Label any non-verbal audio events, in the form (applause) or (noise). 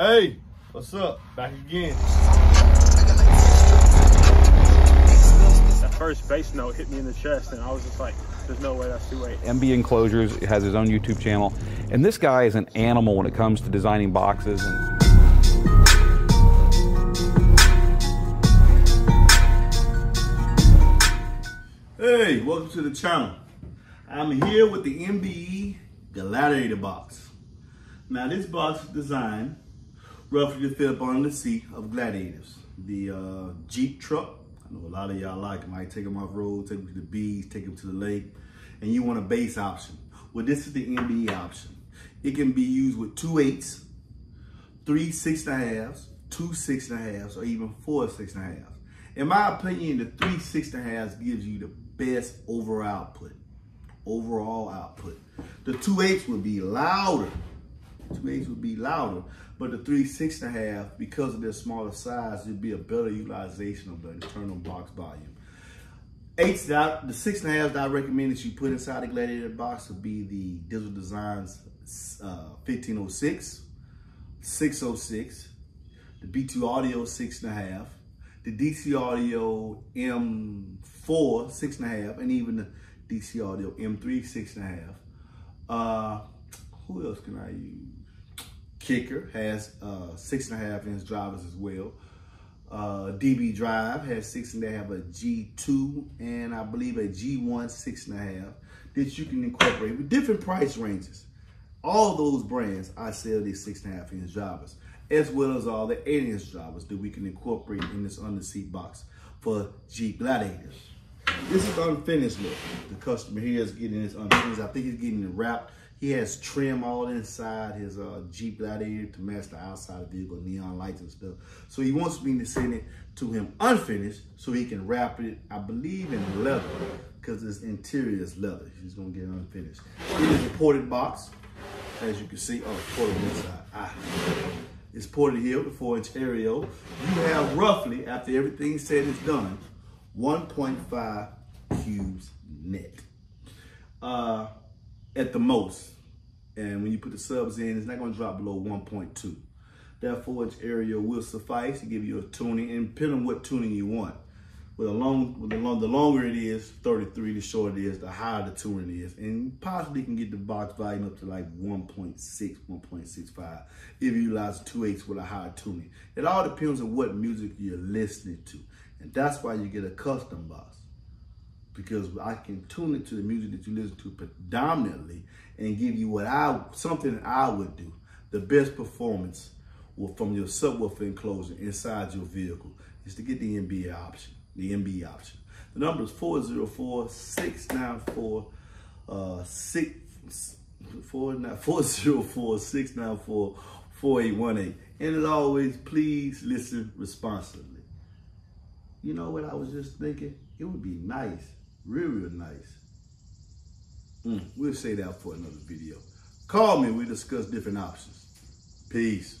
Hey, what's up? Back again. That first bass note hit me in the chest, and I was just like, there's no way that's too late. MB Enclosures has his own YouTube channel, and this guy is an animal when it comes to designing boxes. And Hey, welcome to the channel. I'm here with the MBE Gladiator box. Now this box is designed roughly to fit up on the seat of Gladiators. The uh, Jeep truck, I know a lot of y'all like them. I take them off road, take them to the beach, take them to the lake, and you want a bass option. Well, this is the MBE option. It can be used with two eights, three six and a halves, two six and a halves, or even four six and a halves. In my opinion, the three six and a halves gives you the best overall output. Overall output. The two eights would be louder. Two eights would be louder, but the three six and a half, because of their smaller size, it'd be a better utilization of the internal box volume. Eights that the six and a half that I recommend that you put inside the Gladiator box would be the Digital Designs uh, 1506, 606, the B2 Audio six and a half, the DC Audio M4 six and a half, and even the DC Audio M3 six and a half. Uh, who else can I use? Kicker has uh, six and a half inch drivers as well. Uh, DB Drive has six and a half, a G2, and I believe a G1 six and a half that you can incorporate with different price ranges. All those brands, I sell these six and a half inch drivers, as well as all the eight inch drivers that we can incorporate in this under seat box for Jeep Gladiators. This is unfinished look. The customer here is getting this unfinished. I think he's getting it wrapped. He has trim all inside his uh, Jeep Gladiator to match the outside of the vehicle, neon lights and stuff. So he wants me to send it to him unfinished so he can wrap it, I believe, in leather because this interior is leather. He's gonna get it unfinished. It is a ported box, as you can see. Oh, ported inside. Ah. It's ported here with a four inch aerial. You have roughly, after everything's said and done, 1.5 cubes net. Uh, at the most. And when you put the subs in, it's not gonna drop below 1.2. That four inch area will suffice to give you a tuning and depending on what tuning you want. With a long, with the, long, the longer it is, 33, the shorter it is, the higher the tuning is. And possibly can get the box volume up to like 1.6, 1.65 if you utilize two eighths with a higher tuning. It all depends on what music you're listening to. And that's why you get a custom box because I can tune it to the music that you listen to predominantly and give you what I something I would do, the best performance from your subwoofer enclosure inside your vehicle is to get the MBE option, the MBE option. The number is 404-694 uh, 404-694-4818. (laughs) And as always, please listen responsibly. You know what I was just thinking? It would be nice Real, real nice. Mm, we'll say that for another video. Call me. We discuss different options. Peace.